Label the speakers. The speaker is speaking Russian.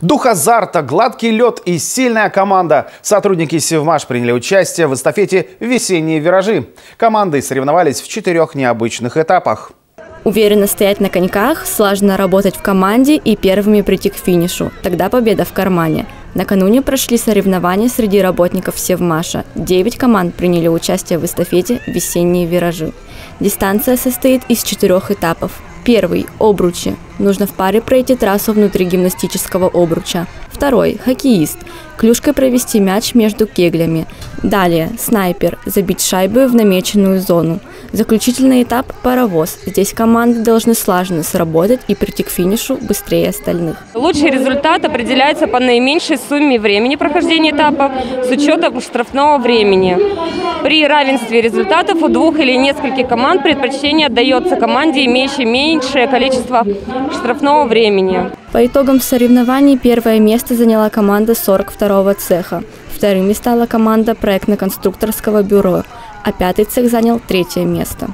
Speaker 1: Дух азарта, гладкий лед и сильная команда. Сотрудники Севмаш приняли участие в эстафете «Весенние виражи». Команды соревновались в четырех необычных этапах.
Speaker 2: Уверенно стоять на коньках, слаженно работать в команде и первыми прийти к финишу. Тогда победа в кармане. Накануне прошли соревнования среди работников Севмаша. Девять команд приняли участие в эстафете «Весенние виражи». Дистанция состоит из четырех этапов. Первый – обручи. Нужно в паре пройти трассу внутри гимнастического обруча. Второй – хоккеист. Клюшкой провести мяч между кеглями. Далее – снайпер. Забить шайбы в намеченную зону. Заключительный этап – паровоз. Здесь команды должны слаженно сработать и прийти к финишу быстрее остальных.
Speaker 3: Лучший результат определяется по наименьшей сумме времени прохождения этапа с учетом штрафного времени. При равенстве результатов у двух или нескольких команд предпочтение отдается команде, имеющей меньшее количество штрафного времени.
Speaker 2: По итогам соревнований первое место заняла команда 42-го цеха. Вторыми стала команда проектно-конструкторского бюро, а пятый цех занял третье место.